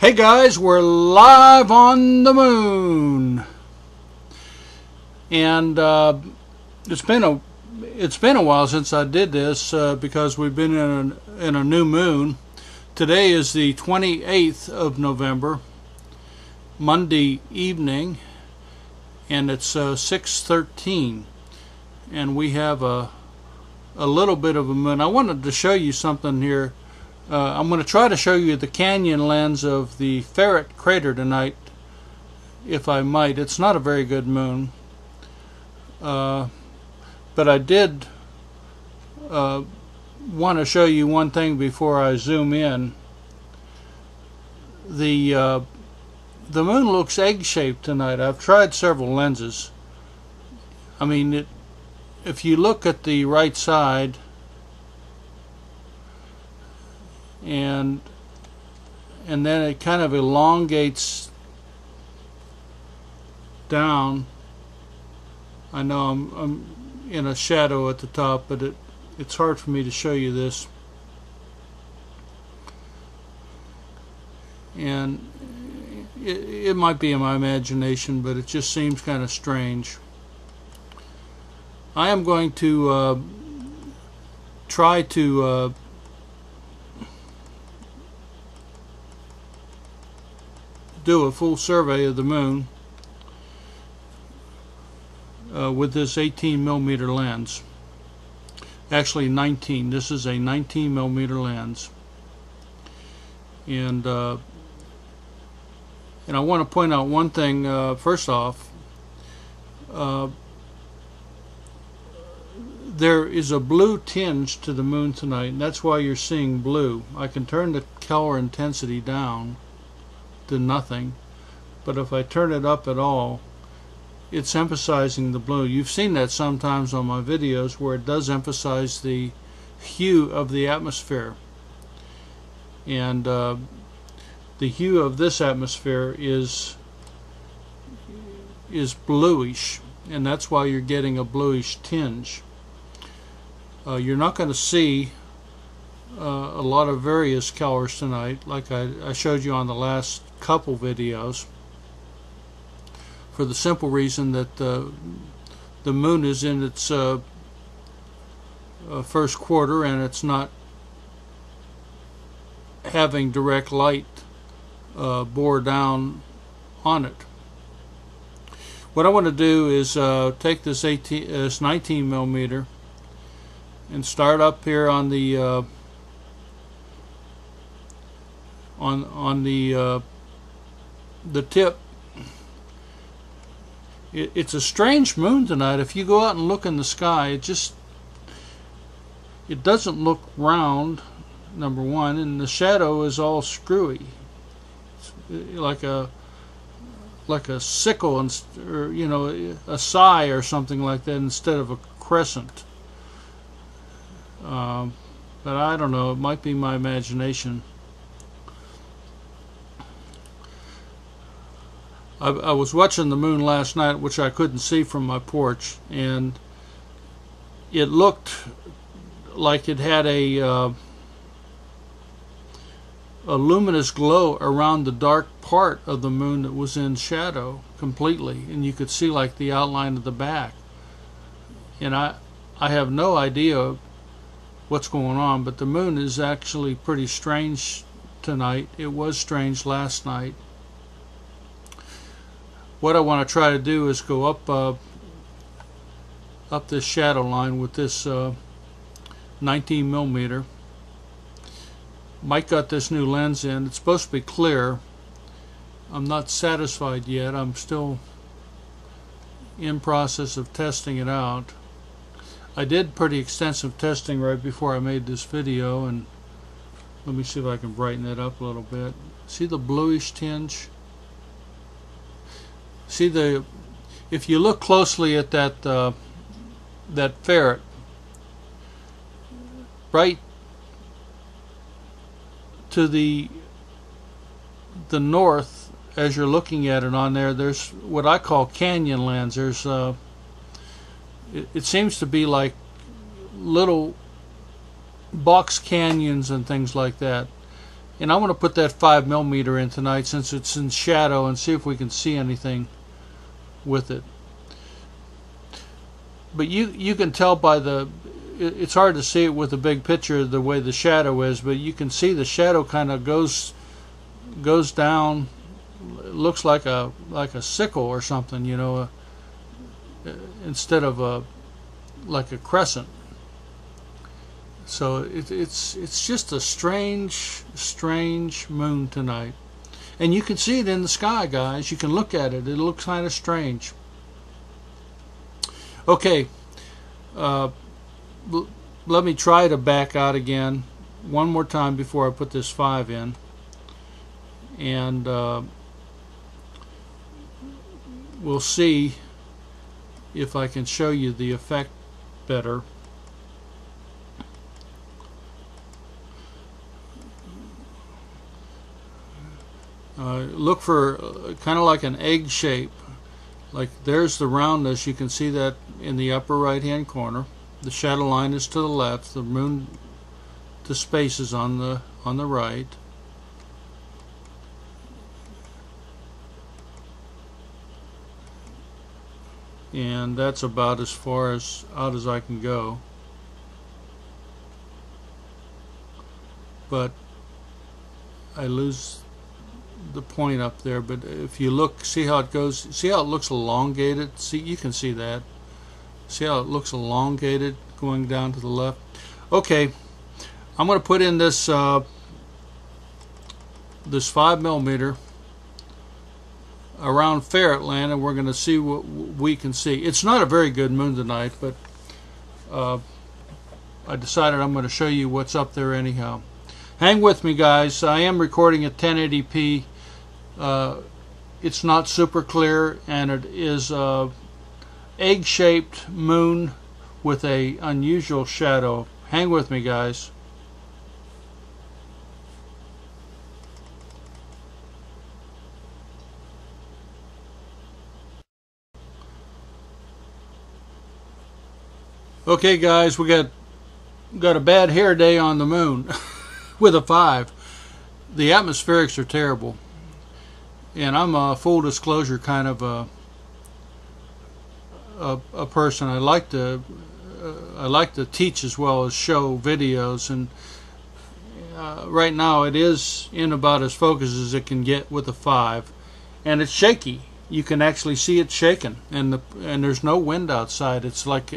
Hey guys, we're live on the moon, and uh, it's been a it's been a while since I did this uh, because we've been in a, in a new moon. Today is the 28th of November, Monday evening, and it's uh, 6:13, and we have a a little bit of a moon. I wanted to show you something here uh, I'm going to try to show you the canyon lands of the Ferret crater tonight, if I might. It's not a very good moon, uh, but I did uh, want to show you one thing before I zoom in. The uh, the moon looks egg-shaped tonight. I've tried several lenses. I mean, it, if you look at the right side and and then it kind of elongates down. I know I'm, I'm in a shadow at the top but it it's hard for me to show you this. And it, it might be in my imagination but it just seems kind of strange. I am going to uh, try to uh, do a full survey of the moon uh, with this 18 millimeter lens. Actually 19. This is a 19 millimeter lens. And uh, and I want to point out one thing uh, first off. Uh, there is a blue tinge to the moon tonight, and that's why you're seeing blue. I can turn the color intensity down to nothing. But if I turn it up at all, it's emphasizing the blue. You've seen that sometimes on my videos where it does emphasize the hue of the atmosphere. And uh, the hue of this atmosphere is is bluish and that's why you're getting a bluish tinge. Uh, you're not going to see uh, a lot of various colors tonight like I, I showed you on the last couple videos for the simple reason that uh, the moon is in its uh, uh, first quarter and it's not having direct light uh, bore down on it. What I want to do is uh, take this 18, this 19 millimeter and start up here on the uh, on on the the tip. It, it's a strange moon tonight. If you go out and look in the sky it just it doesn't look round number one and the shadow is all screwy. It's like a like a sickle and or you know a sigh or something like that instead of a crescent. Um, but I don't know. It might be my imagination I, I, was watching the moon last night, which I couldn't see from my porch, and it looked like it had a uh, a luminous glow around the dark part of the moon that was in shadow completely, and you could see like the outline of the back. And I I have no idea what's going on, but the moon is actually pretty strange tonight. It was strange last night what I want to try to do is go up uh, up this shadow line with this uh, 19 millimeter. Mike got this new lens in. It's supposed to be clear. I'm not satisfied yet. I'm still in process of testing it out. I did pretty extensive testing right before I made this video and let me see if I can brighten it up a little bit. See the bluish tinge? See the if you look closely at that uh, that ferret right to the the north as you're looking at it on there there's what I call canyon lands. There's uh, it, it seems to be like little box canyons and things like that. And I want to put that 5 millimeter in tonight since it's in shadow and see if we can see anything with it. But you you can tell by the it's hard to see it with a big picture the way the shadow is, but you can see the shadow kind of goes goes down looks like a like a sickle or something, you know, uh, instead of a like a crescent. So it, it's it's just a strange strange moon tonight, and you can see it in the sky, guys. You can look at it. It looks kind of strange. Okay, uh, let me try to back out again one more time before I put this five in, and. Uh, we'll see if I can show you the effect better. Uh, look for uh, kind of like an egg shape. Like there's the roundness. You can see that in the upper right hand corner. The shadow line is to the left. The moon the space is on the on the right. And that's about as far as out as I can go. But I lose the point up there but if you look see how it goes see how it looks elongated see you can see that see how it looks elongated going down to the left okay I'm going to put in this uh, this 5 millimeter around Ferret Land and we're going to see what we can see. It's not a very good moon tonight, but uh, I decided I'm going to show you what's up there anyhow. Hang with me, guys. I am recording at 1080p. Uh, it's not super clear, and it is a egg-shaped moon with a unusual shadow. Hang with me, guys. Okay, guys, we got got a bad hair day on the moon with a five. The atmospherics are terrible, and I'm a full disclosure kind of a a, a person. I like to uh, I like to teach as well as show videos, and uh, right now it is in about as focused as it can get with a five, and it's shaky. You can actually see it shaking, and the and there's no wind outside. It's like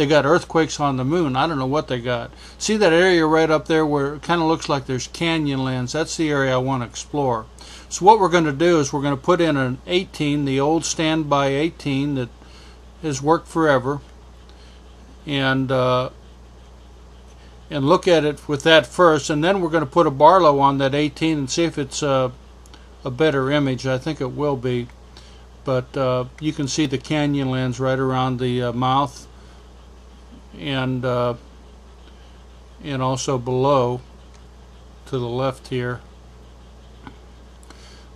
they got earthquakes on the moon. I don't know what they got. See that area right up there where it kind of looks like there's canyon lands? That's the area I want to explore. So what we're going to do is we're going to put in an 18, the old standby 18 that has worked forever, and uh, and look at it with that first, and then we're going to put a Barlow on that 18 and see if it's a, a better image. I think it will be, but uh, you can see the canyon lands right around the uh, mouth and uh, and also below to the left here.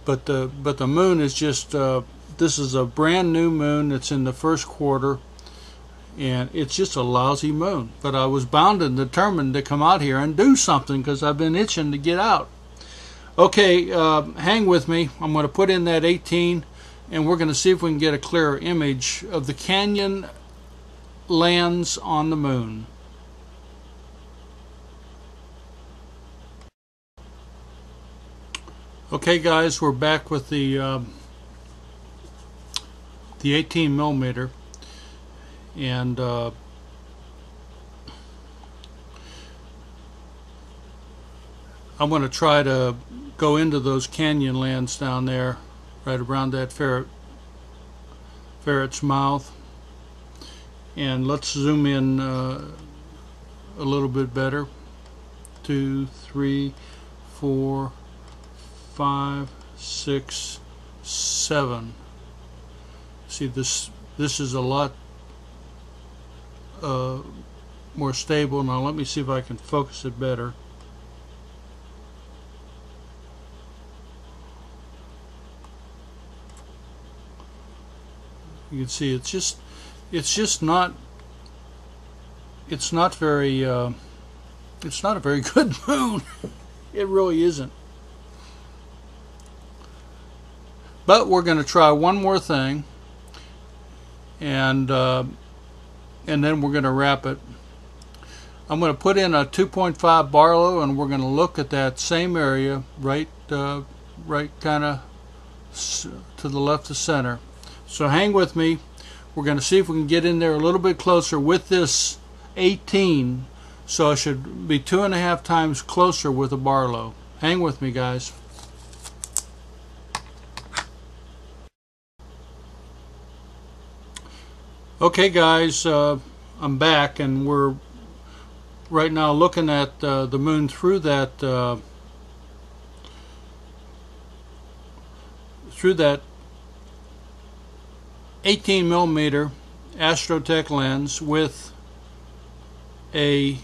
But the but the moon is just uh, this is a brand new moon it's in the first quarter and it's just a lousy moon. But I was bound and determined to come out here and do something because I've been itching to get out. Okay uh, hang with me. I'm going to put in that 18 and we're going to see if we can get a clearer image of the canyon lands on the moon. Okay guys, we're back with the uh, the 18 millimeter and uh, I'm going to try to go into those canyon lands down there right around that ferret ferret's mouth and let's zoom in uh, a little bit better. Two three four five six seven. See this this is a lot uh, more stable. Now let me see if I can focus it better. You can see it's just it's just not it's not very uh, it's not a very good moon. It really isn't. But we're going to try one more thing and uh, and then we're going to wrap it. I'm going to put in a 2.5 Barlow and we're going to look at that same area right uh, right kind of to the left of center. So hang with me. We're going to see if we can get in there a little bit closer with this 18. So I should be two and a half times closer with a Barlow. Hang with me, guys. Okay, guys, uh, I'm back, and we're right now looking at uh, the moon through that uh, through that 18 millimeter Astrotech lens with a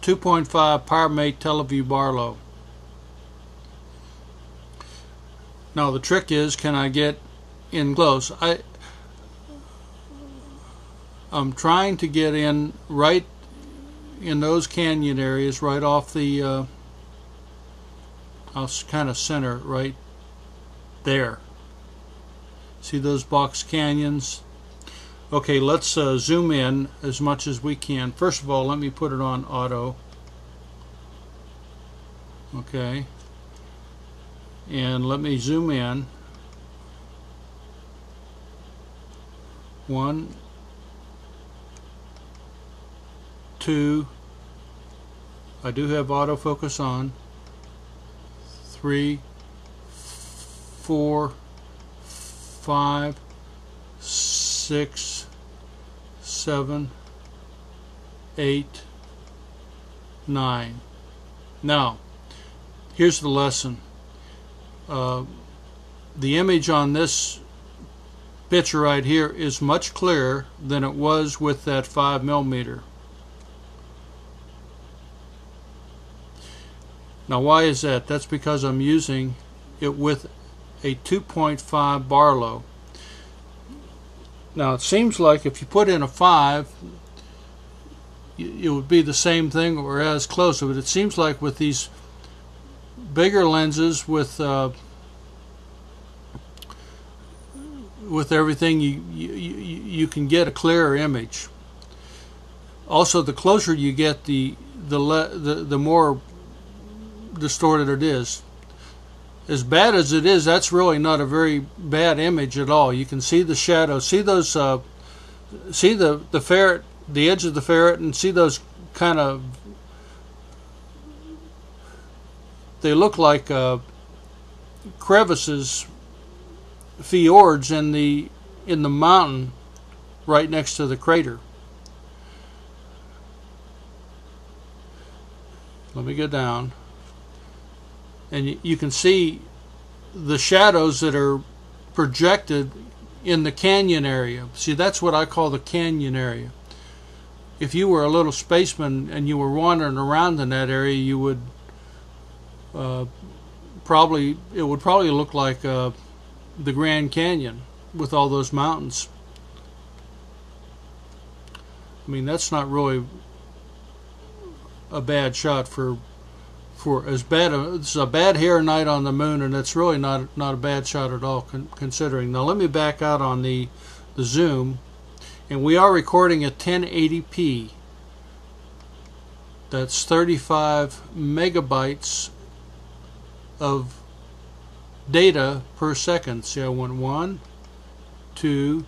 2.5 PowerMate Tele Vue Barlow. Now the trick is, can I get in close? I I'm trying to get in right in those canyon areas, right off the. Uh, I'll kind of center right there. See those box canyons? Okay, let's uh, zoom in as much as we can. First of all, let me put it on auto. Okay. And let me zoom in. One, two, I do have autofocus on, three, four, five, six, seven, eight, nine. Now, here's the lesson. Uh, the image on this picture right here is much clearer than it was with that 5 millimeter. Now why is that? That's because I'm using it with a 2.5 Barlow. Now it seems like if you put in a 5 it would be the same thing or as close but it seems like with these bigger lenses with uh, with everything you, you you can get a clearer image also the closer you get the the the, the more distorted it is. As bad as it is, that's really not a very bad image at all. You can see the shadow, see those, uh, see the the ferret, the edge of the ferret, and see those kind of. They look like uh, crevices, fjords in the in the mountain right next to the crater. Let me go down and you can see the shadows that are projected in the canyon area. See, that's what I call the canyon area. If you were a little spaceman and you were wandering around in that area, you would uh, probably it would probably look like uh, the Grand Canyon with all those mountains. I mean, that's not really a bad shot for for as bad a, it's a bad hair night on the moon, and it's really not not a bad shot at all con considering. Now let me back out on the the zoom, and we are recording at 1080p. That's 35 megabytes of data per second. See, I went one, two,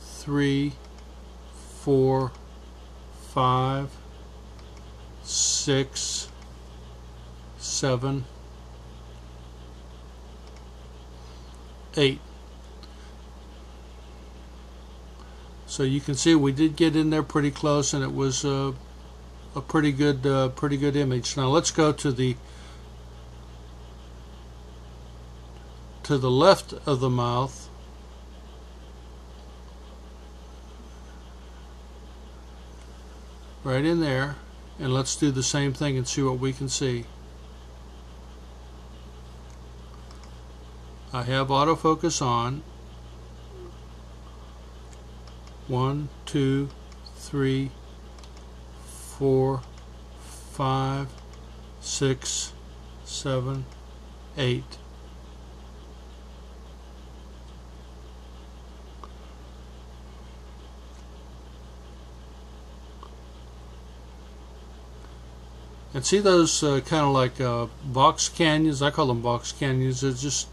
three, four, five, six seven, eight. So you can see we did get in there pretty close, and it was uh, a pretty good, uh, pretty good image. Now let's go to the to the left of the mouth. Right in there, and let's do the same thing and see what we can see. I have autofocus on. One, two, three, four, five, six, seven, eight. And see those uh, kind of like uh, box canyons? I call them box canyons. They're just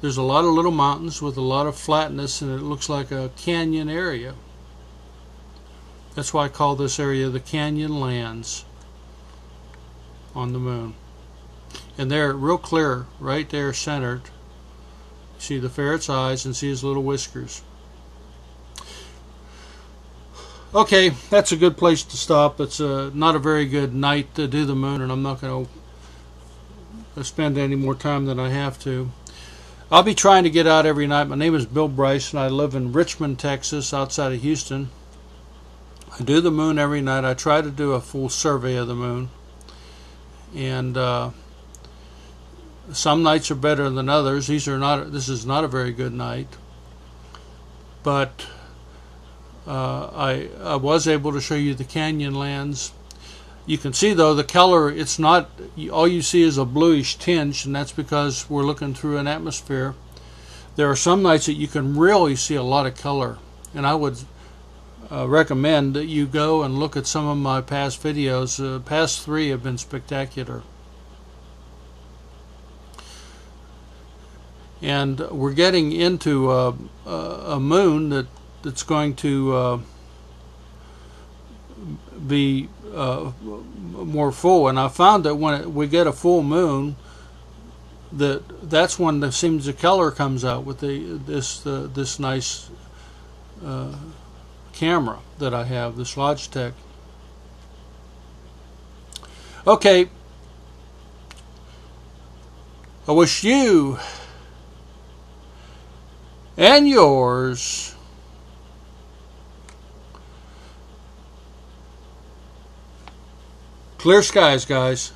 there's a lot of little mountains with a lot of flatness, and it looks like a canyon area. That's why I call this area the Canyon Lands on the moon. And they're real clear, right there, centered. See the ferret's eyes and see his little whiskers. Okay, that's a good place to stop. It's uh, not a very good night to do the moon, and I'm not going to spend any more time than I have to. I'll be trying to get out every night. My name is Bill Bryson, and I live in Richmond, Texas, outside of Houston. I do the moon every night. I try to do a full survey of the moon. And uh, some nights are better than others. These are not. This is not a very good night. But uh, I, I was able to show you the canyon lands. You can see though the color, it's not, all you see is a bluish tinge and that's because we're looking through an atmosphere. There are some nights that you can really see a lot of color and I would uh, recommend that you go and look at some of my past videos. Uh, past three have been spectacular. And we're getting into uh, a moon that that's going to uh, be uh, more full. And I found that when it, we get a full moon, that that's when the seems the color comes out with the this uh, this nice uh, camera that I have, this Logitech. Okay. I wish you and yours Clear skies, guys.